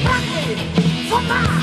Franklin for my